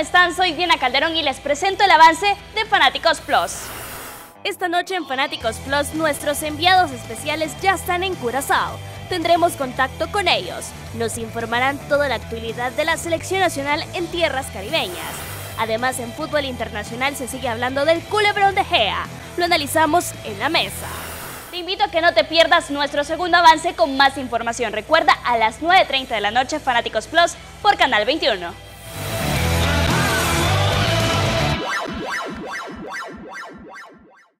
están? Soy Diana Calderón y les presento el avance de Fanáticos Plus. Esta noche en Fanáticos Plus nuestros enviados especiales ya están en Curazao. Tendremos contacto con ellos. Nos informarán toda la actualidad de la selección nacional en tierras caribeñas. Además, en fútbol internacional se sigue hablando del culebrón de Gea. Lo analizamos en la mesa. Te invito a que no te pierdas nuestro segundo avance con más información. Recuerda a las 9.30 de la noche Fanáticos Plus por Canal 21.